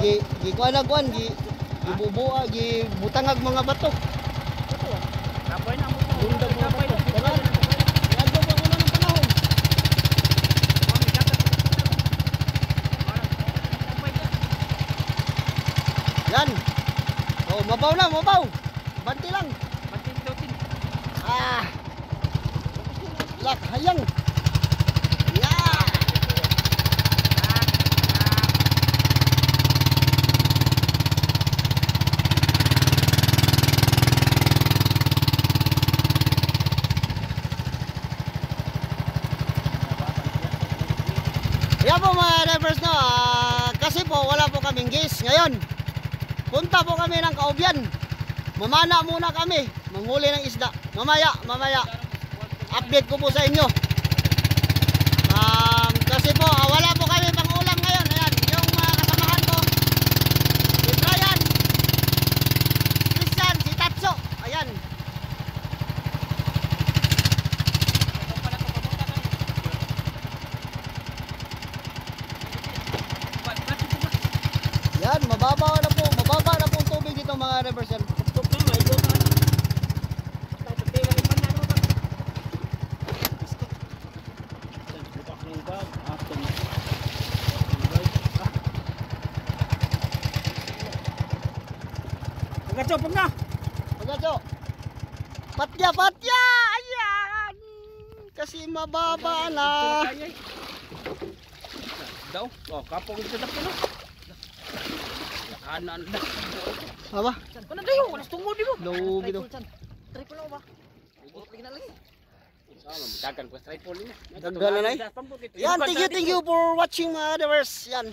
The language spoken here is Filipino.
gi gi gi kuan na kuan gi gibubuha gi butangag mga bato. Tabay na mo. Bundag mga Tabay bato. na. Kana. Adto pa kuno ng panahon. Yan. Oh, mabaw na, mabaw. Banti lang. Batin dotin. Ah. Lak hayang. Yeah. Yan po mga drivers no, ah, kasi po wala po kaming gas ngayon. Punta po kami ng Kaubyan. Mamana muna kami, manghuli ng isda. Mamaya, mamaya. Update ko po sa inyo. Um, kasi po, ah, wala po kami pang ulam ngayon. Ayan, yung mga kasamahan ko. Si Brian, Christian, si Tatso. Ayan. Yan, mababa na po. Mababa na po tubig dito mga rivers yan. Pagkacopog na! Pagkaso. Patya, patya! Ayan! Kasi mababa na. Daw, oh, kapog sa dapko no. Kanan na. Aba, Kana dayo, wala tungod di mo. low gitu. Triple na ba? Lagi na lagi. Dagan ko tripod niya. Daghan na, nay? Yan, thank you, thank you for watching mga rivers. Yan.